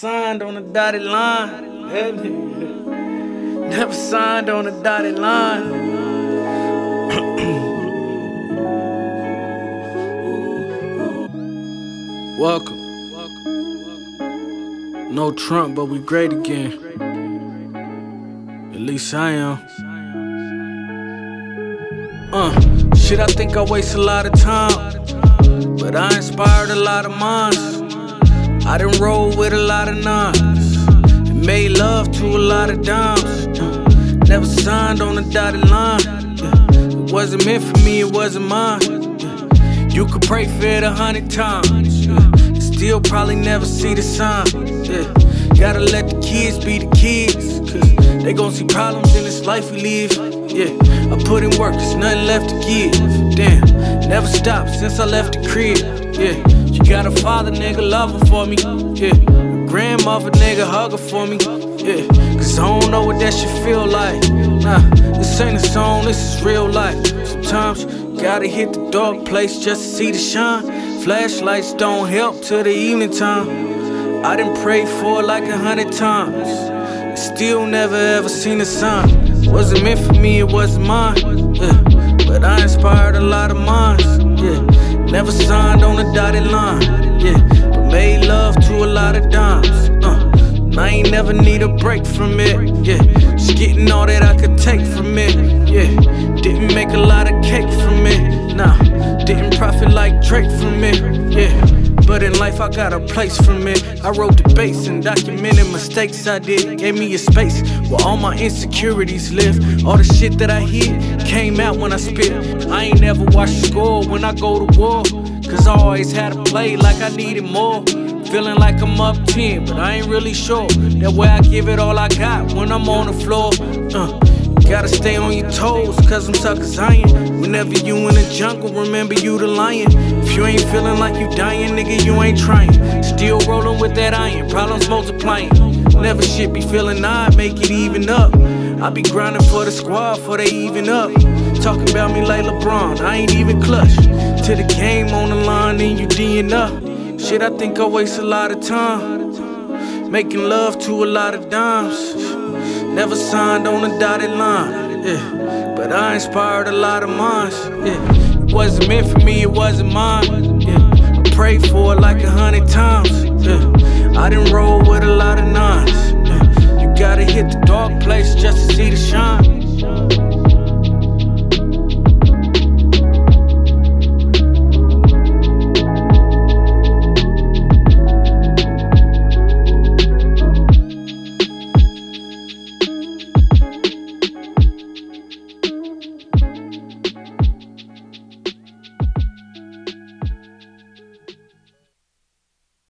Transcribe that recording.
Signed on the dotted line. Never signed on the dotted line. Welcome. No Trump, but we great again. At least I am. Uh, shit, I think I waste a lot of time. But I inspired a lot of minds. I done roll with a lot of nines. And made love to a lot of dimes. Never signed on a dotted line. It wasn't meant for me, it wasn't mine. You could pray for it a hundred times. Still probably never see the sign. Yeah. Gotta let the kids be the kids. Cause they gon' see problems in this life we live. Yeah, I put in work, there's nothing left to give. Damn, never stopped since I left the crib. Yeah, got a father, nigga, love her for me. Yeah, grandmother, nigga, hug her for me. Yeah, cause I don't know what that shit feel like. Nah, this ain't a song, this is real life. Sometimes you gotta hit the dark place just to see the shine. Flashlights don't help till the evening time. I done prayed for it like a hundred times. Still never ever seen a sign. Wasn't meant for me, it wasn't mine. Yeah. But I inspired a lot of minds. Yeah. Never signed on a dotted line. Yeah. But made love to a lot of dimes. Uh. I ain't never need a break from it. Yeah. Just getting all that I could take from it. Yeah. Didn't make a lot of cake from it. Nah. Didn't profit like Drake from it. Yeah. But in life, I got a place from it. I wrote the bass and documented mistakes I did. Gave me a space where all my insecurities live. All the shit that I hid came out when I spit. I ain't never watched score when I go to war. Cause I always had to play like I needed more. Feeling like I'm up 10, but I ain't really sure. That way I give it all I got when I'm on the floor. Uh. Gotta stay on your toes, cause I'm as iron. Whenever you in the jungle, remember you the lion. If you ain't feeling like you dying, nigga, you ain't trying. Still rolling with that iron, problems multiplying. Never shit be feeling odd, make it even up. I be grinding for the squad, for they even up. Talking about me like LeBron, I ain't even clutch. To the game on the line, and you D'ing up. Shit, I think I waste a lot of time. Making love to a lot of dimes. Never signed on a dotted line, yeah. But I inspired a lot of minds, yeah. Wasn't meant for me, it wasn't mine, yeah. I prayed for it like a hundred times, yeah. I didn't roll with a lot of nines, yeah. You gotta hit the dark place just to see the shine.